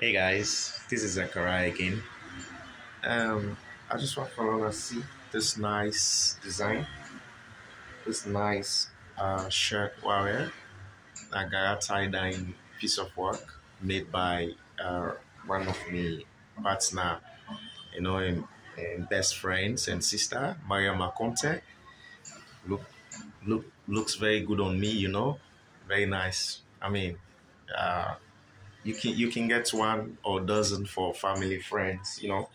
Hey guys, this is Zachariah again. Um, I just want to see this nice design, this nice uh, shirt warrior, like a tie-dye piece of work made by uh, one of my partner, you know, and, and best friends and sister, Maria Maconte. Look, look, looks very good on me, you know, very nice. I mean, uh, you can you can get one or dozen for family friends you know.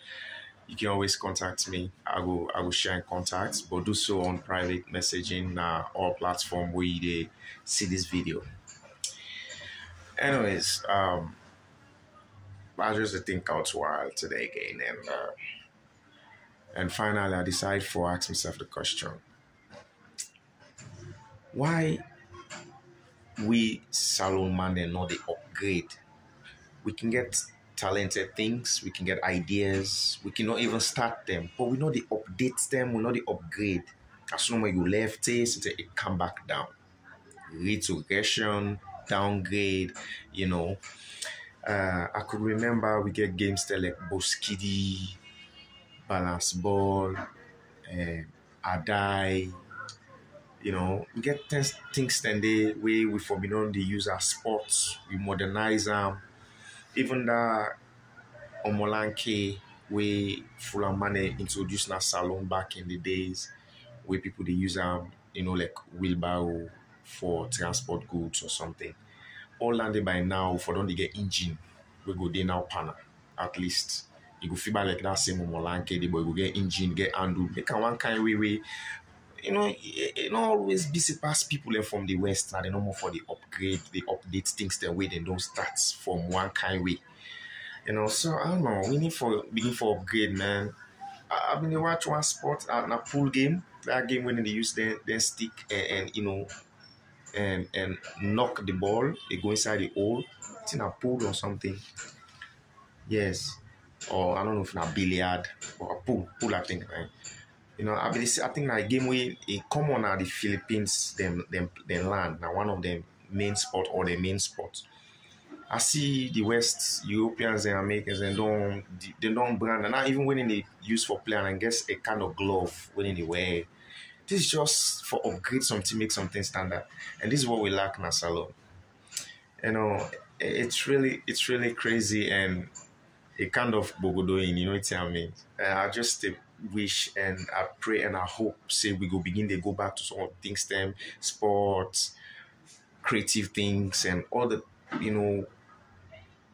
You can always contact me. I will i will share contacts but do so on private messaging uh, or platform where they see this video. Anyways um i just think out while today again and uh, and finally i decide for ask myself the question. Why we Salone man and not the upgrade we can get talented things, we can get ideas, we cannot even start them, but we know the update them, we know the upgrade. As soon as you left it, it come back down. Retrogression, downgrade, you know. Uh, I could remember we get games like Boskidi, Balance Ball, uh, Adai, you know, we get things, things they way we forbidden the use our sports, we modernize them even that Omolanke we Fulham Mane introduced na Salone back in the days where people they use um you know like wheelbarrow for transport goods or something. All landed by now for don't they get engine we go there now panel at least. You go feel like that same Omolanke the boy go get engine get handle make one kind way way you know, it not always be past people from the West now they know more for the upgrade, they update things the way they don't start from one kind way. You know, so I don't know. We need for begin for upgrade, man. I, have been watch one sport uh, at a pool game. That game when they use their, their stick and, and you know and and knock the ball, they go inside the hole. It's in a pool or something. Yes. Or I don't know if it's a billiard or a pool. Pool I think, right? You know, I, been, I think like game way a common are the Philippines them them them land. Now one of them main sport or the main sport. I see the West Europeans and Americans and don't they don't brand and not even when they use for play and I guess a kind of glove when they wear. This is just for upgrade something, make something standard. And this is what we lack in our Salone. You know, it's really it's really crazy and a kind of bogodoing, you know what I mean? I just wish and I pray and I hope say we go begin to go back to some things them sports, creative things and all the you know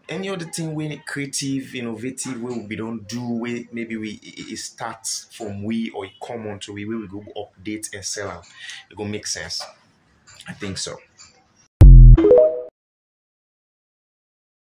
any other thing when creative, innovative, we don't do, where maybe we it starts from we or it come on to we, we go update and sell them. It go make sense. I think so.